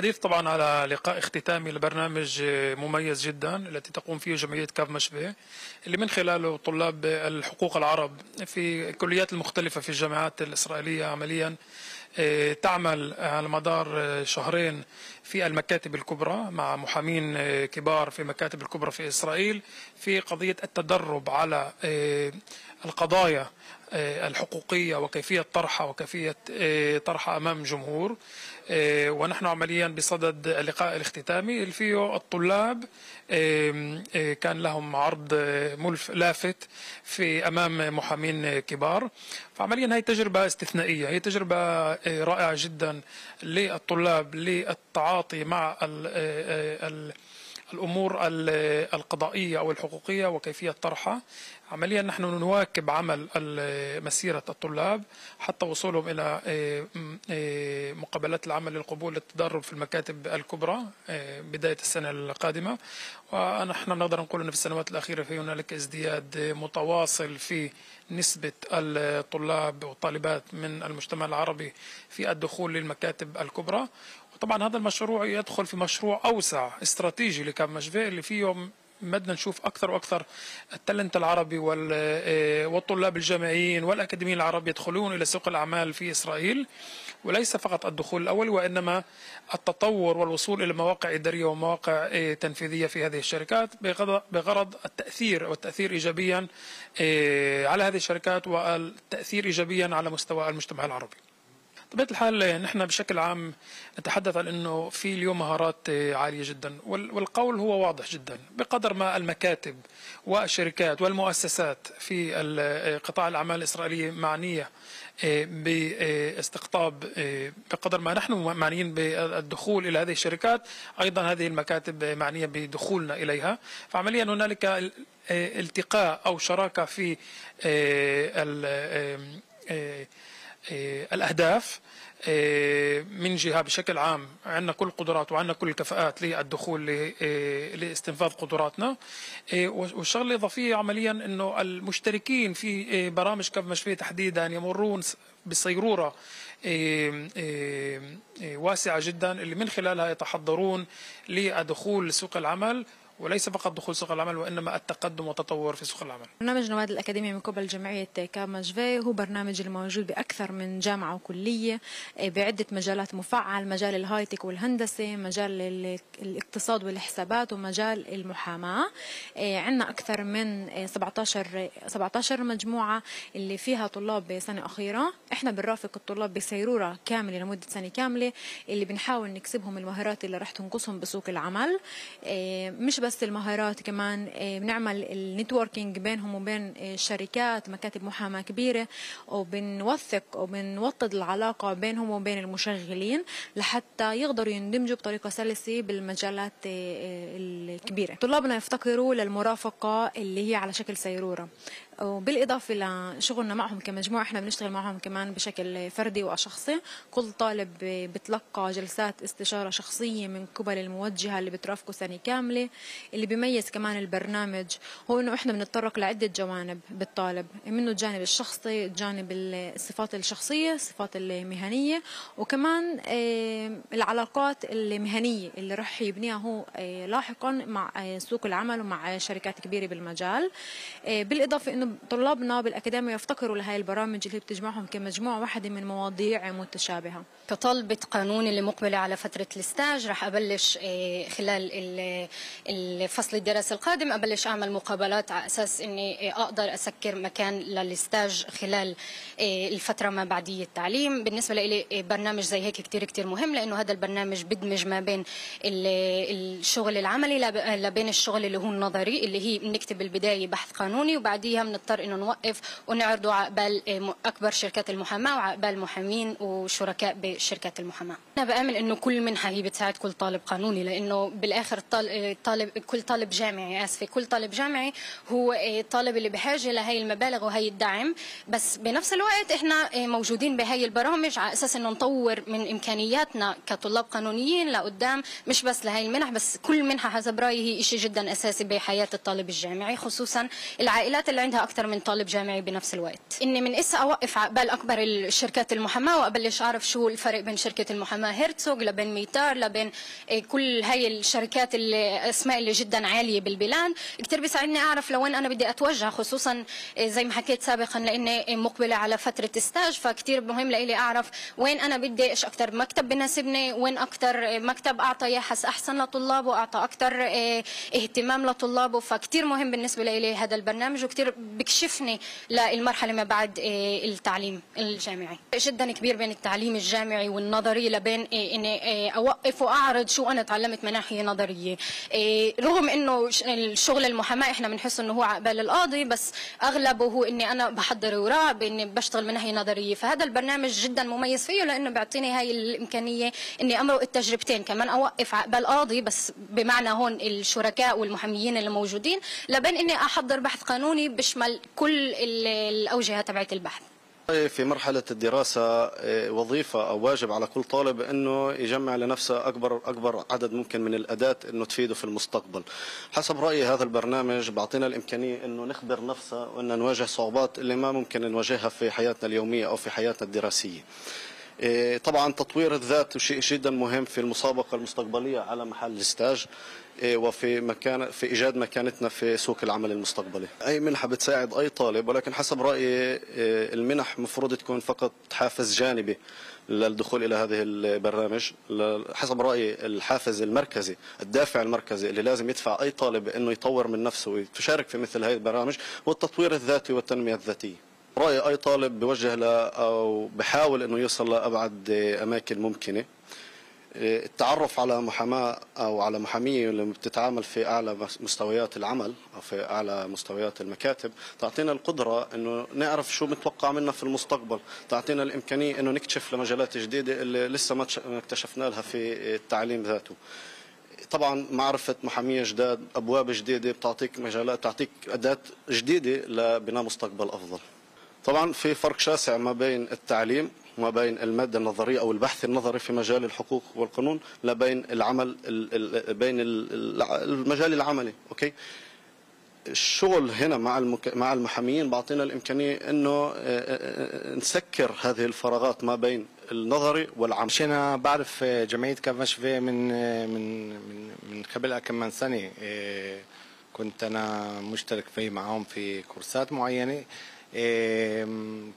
الحديث طبعا على لقاء اختتامي لبرنامج مميز جدا التي تقوم فيه جمعية كاف مشبه اللي من خلاله طلاب الحقوق العرب في الكليات المختلفة في الجامعات الإسرائيلية عمليا آه، تعمل على مدار شهرين في المكاتب الكبرى مع محامين آه، كبار في مكاتب الكبرى في إسرائيل في قضية التدرب على آه، القضايا الحقوقية وكيفية طرحها وكيفية طرحها أمام جمهور ونحن عمليا بصدد اللقاء الاختتامي. اللي فيه الطلاب كان لهم عرض ملف لافت في أمام محامين كبار. فعمليا هي تجربة استثنائية هي تجربة رائعة جدا للطلاب للتعاطي مع الأمور القضائية أو الحقوقية وكيفية طرحها. عمليا نحن نواكب عمل مسيرة الطلاب حتى وصولهم إلى آه، آه، مقابلات العمل للقبول للتدرب في المكاتب الكبرى آه، بداية السنة القادمة. ونحن نقدر نقول أن في السنوات الأخيرة في هنالك ازدياد متواصل في نسبة الطلاب والطالبات من المجتمع العربي في الدخول للمكاتب الكبرى. طبعا هذا المشروع يدخل في مشروع أوسع استراتيجي لكاب مشفى اللي فيه بدنا نشوف أكثر وأكثر التالنت العربي آه، والطلاب الجامعيين والأكاديميين العرب يدخلون إلى سوق الأعمال في إسرائيل وليس فقط الدخول الأول وإنما التطور والوصول إلى مواقع إدارية ومواقع آه، تنفيذية في هذه الشركات بغرض التأثير والتأثير ايجابيا آه، على هذه الشركات والتأثير ايجابيا على مستوى المجتمع العربي. طبيعة الحال نحن بشكل عام نتحدث عن أنه في اليوم مهارات عالية جدا والقول هو واضح جدا. بقدر ما المكاتب والشركات والمؤسسات في قطاع الأعمال الإسرائيلية معنية آه، باستقطاب آه، بقدر ما نحن معنيين بالدخول إلى هذه الشركات أيضا هذه المكاتب معنية بدخولنا إليها. فعمليا هنالك آه، التقاء أو شراكة في الأهداف إيه، من جهة بشكل عام عندنا كل القدرات وعندنا كل الكفاءات للدخول إيه، لاستنفاذ قدراتنا. والشغلة الإضافية عمليا أنه المشتركين في برامج كف مشفية تحديدا يمرون بصيرورة واسعة جدا اللي من خلالها يتحضرون لدخول لسوق العمل. وليس فقط دخول سوق العمل وإنما التقدم والتطور في سوق العمل. برنامج نواد الاكاديميه من قبل جمعية كامجفي هو برنامج الموجود بأكثر من جامعة وكلية آه، بعدة مجالات مفعل، مجال الهايتك والهندسة، مجال الاقتصاد والحسابات ومجال المحاماة. آه، عندنا أكثر من 17 آه، 17 مجموعة اللي فيها طلاب سنه أخيرة، إحنا بنرافق الطلاب بسيرورة كاملة لمدة سنة كاملة اللي بنحاول نكسبهم المهارات اللي رح تنقصهم بسوق العمل. مش بس بس المهارات كمان آه، بنعمل النتوركينج بينهم وبين آه، الشركات مكاتب محاماة كبيرة وبنوثق وبنوطد العلاقة بينهم وبين المشغلين لحتى يقدروا يندمجوا بطريقة سلسة بالمجالات آه، الكبيرة. طلابنا يفتقروا للمرافقة اللي هي على شكل سيرورة وبالإضافة لشغلنا معهم كمجموعة إحنا بنشتغل معهم كمان بشكل فردي وشخصي. كل طالب بتلقى جلسات استشارة شخصية من قبل الموجهة اللي بترافقه سنة كاملة. اللي بيميز كمان البرنامج هو إنه إحنا بنتطرق لعدة جوانب بالطالب منه الجانب الشخصي جانب الصفات الشخصية الصفات المهنية وكمان آه، العلاقات المهنية اللي راح يبنيها هو آه، لاحقا مع آه، سوق العمل ومع شركات كبيرة بالمجال. بالإضافة إنه طلابنا بالأكاديمية يفتقروا لهي البرامج اللي بتجمعهم كمجموعة واحدة من مواضيع متشابهة. كطالبة قانون اللي مقبلة على فترة ال סטאז' رح أبلش آه، خلال الفصل الدراسي القادم أبلش أعمل مقابلات على أساس أني آه، أقدر أسكر مكان لل סטאז' خلال آه، الفترة ما بعدية التعليم. بالنسبة لي برنامج زي هيك كتير كتير مهم لأنه هذا البرنامج بدمج ما بين الشغل العملي لبين الشغل اللي هو النظري اللي هي بنكتب بالبداية بحث قانوني وبعديها بنضطر إنه نوقف ونعرضه عقبال أكبر شركات المحاماة وعقبال محامين وشركاء بشركات المحاماة. أنا بآمن إنه كل منحة هي بتساعد كل طالب قانوني لأنه بالآخر الطالب كل طالب جامعي آسفة كل طالب جامعي هو الطالب اللي بحاجة لهي المبالغ وهي الدعم بس بنفس الوقت إحنا موجودين بهي البرامج على أساس إنه نطور من إمكانياتنا كطلاب قانونيين لقدام مش بس لهي المنح بس كل منحة حسب رايي هي شيء جدا أساسي بحياة الطالب الجامعي خصوصا العائلات اللي عندها أكثر من طالب جامعي بنفس الوقت. إني من اسا أوقف قبال أكبر الشركات المحاماة وأبلش أعرف شو الفرق بين شركة المحاماة هيرتسوغ لبين ميتار لبين كل هاي الشركات الاسماء اللي جدا عالية بالبلاد. كثير بيساعدني أعرف لوين أنا بدي أتوجه خصوصا زي ما حكيت سابقا لإني مقبلة على فترة סטאז'. فكثير مهم لإلي أعرف وين أنا بدي إيش أكثر مكتب بناسبني وين أكثر مكتب أعطى يحس أحسن لطلابه أعطى أكثر اهتمام لطلابه. فكتير مهم بالنسبة لي هذا البرنامج. وكتير بكشفني للمرحلة ما بعد التعليم الجامعي. جدا كبير بين التعليم الجامعي والنظري لبين اني أوقف وأعرض شو أنا تعلمت من ناحيه نظريه رغم إنه الشغل المحاماة إحنا بنحس إنه هو عقبال القاضي بس أغلبه هو إني أنا بحضر اوراق بإني بشتغل من ناحيه نظرية. فهذا البرنامج جدا مميز فيه لأنه بيعطيني هاي الإمكانية إني أمرق التجربتين. كمان أوقف عقبال قاضي بس بمعنى هون الشركاء والمحاميين اللي موجودين لبين إني أحضر بحث قانوني بشمل كل الأوجهة تبعت البحث في مرحلة الدراسة وظيفة أو واجب على كل طالب أنه يجمع لنفسه أكبر أكبر عدد ممكن من الأداة أنه تفيده في المستقبل. حسب رأيي هذا البرنامج بعطينا الإمكانية أنه نخبر نفسه وأن نواجه صعوبات اللي ما ممكن نواجهها في حياتنا اليومية أو في حياتنا الدراسية. طبعا تطوير الذات شيء جدا مهم في المسابقة المستقبلية على محل الستاج وفي مكان في إيجاد مكانتنا في سوق العمل المستقبلي. أي منحة بتساعد أي طالب ولكن حسب رأيي المنح مفروض تكون فقط حافز جانبي للدخول إلى هذه البرنامج حسب رأيي الحافز المركزي الدافع المركزي اللي لازم يدفع أي طالب إنه يطور من نفسه ويشارك في مثل هذه البرامج هو التطوير الذاتي والتنمية الذاتية. رايي أي طالب بوجه ل أو بحاول إنه يوصل لأبعد أماكن ممكنة. التعرف على محاماة أو على محامية اللي بتتعامل في أعلى مستويات العمل أو في أعلى مستويات المكاتب تعطينا القدرة أنه نعرف شو متوقع منا في المستقبل. تعطينا الإمكانية أنه نكتشف لمجالات جديدة اللي لسه ما اكتشفنا لها في التعليم ذاته. طبعا معرفة محامية جداد أبواب جديدة بتعطيك مجالات تعطيك أداة جديدة لبناء مستقبل أفضل. طبعا في فرق شاسع ما بين التعليم وما بين المادة النظرية أو البحث النظري في مجال الحقوق والقانون لا بين العمل بين المجال العملي أوكي؟ الشغل هنا مع المك... مع المحاميين بعطينا الإمكانية إنه نسكر هذه الفراغات ما بين النظري والعمل. أنا بعرف جمعية كافاشفي من من من من قبل كم من سنه كنت أنا مشترك فيه معهم في كورسات معينة.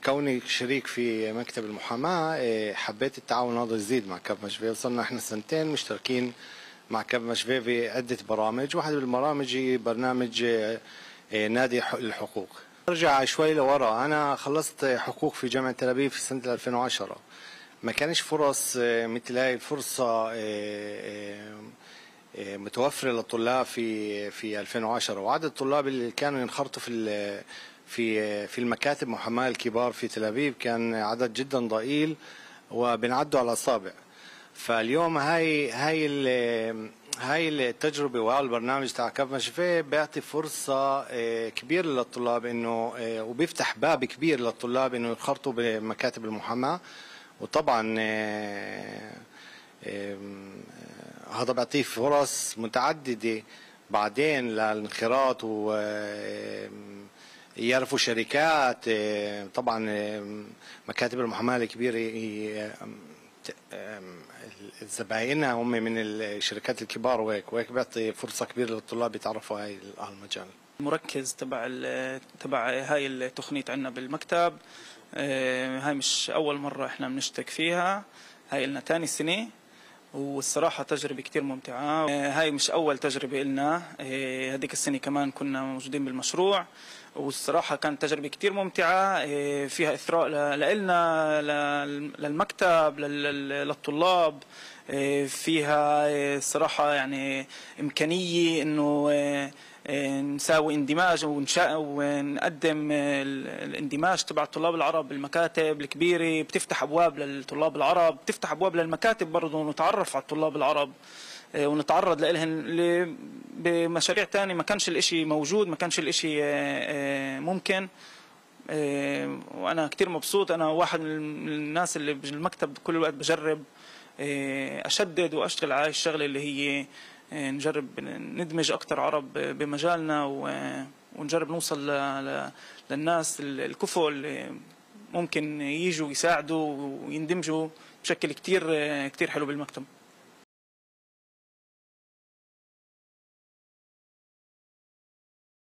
كوني شريك في مكتب المحاماة حبيت التعاون هذا يزيد مع كاب مشفي وصلنا إحنا سنتين مشتركين مع كاب مشفي في عدة برامج واحد من البرامج برنامج نادي الحقوق ارجع شوي لورا. أنا خلصت حقوق في جامعة تل أبيب في سنة 2010 ما كانش فرص مثل هاي الفرصة متوفرة للطلاب في في 2010 وعدد الطلاب اللي كانوا ينخرطوا في في في المكاتب محاماة الكبار في تل أبيب كان عدد جدا ضئيل وبنعدوا على الأصابع. فاليوم هاي هاي هاي التجربة وهذا البرنامج تاع كاف مشفي بيعطي فرصة كبيرة للطلاب إنه وبيفتح باب كبير للطلاب إنه ينخرطوا بمكاتب المحاماة. وطبعا هذا بيعطيه فرص متعددة بعدين للانخراط و يعرفوا شركات طبعا مكاتب المحاماة الكبيرة زباينها هم من الشركات الكبار وهيك وهيك بيعطي فرصة كبيرة للطلاب يتعرفوا هاي المجال. مركز تبع تبع هاي التقنية عندنا بالمكتب هاي مش أول مرة إحنا بنشترك فيها هاي لنا ثاني سنة والصراحة تجربة كتير ممتعة. هاي مش أول تجربة إلنا هذيك السنة كمان كنا موجودين بالمشروع. والصراحة كانت تجربة كتير ممتعة فيها إثراء لنا للمكتب للطلاب فيها صراحة يعني إمكانية إنه نساوي اندماج ونقدم الاندماج تبع الطلاب العرب بالمكاتب الكبيرة. بتفتح أبواب للطلاب العرب بتفتح أبواب للمكاتب برضه نتعرف على الطلاب العرب ونتعرض لهم بمشاريع تانية. ما كانش الإشي موجود ما كانش الإشي ممكن. وأنا كتير مبسوط. أنا واحد من الناس اللي بالمكتب كل الوقت بجرب أشدد وأشتغل على الشغلة اللي هي نجرب ندمج أكثر عرب بمجالنا ونجرب نوصل للناس ال- الكفؤ اللي ممكن يجوا يساعدوا ويندمجوا بشكل كتير كتير حلو بالمكتب.